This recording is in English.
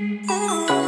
Ooh.